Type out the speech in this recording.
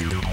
you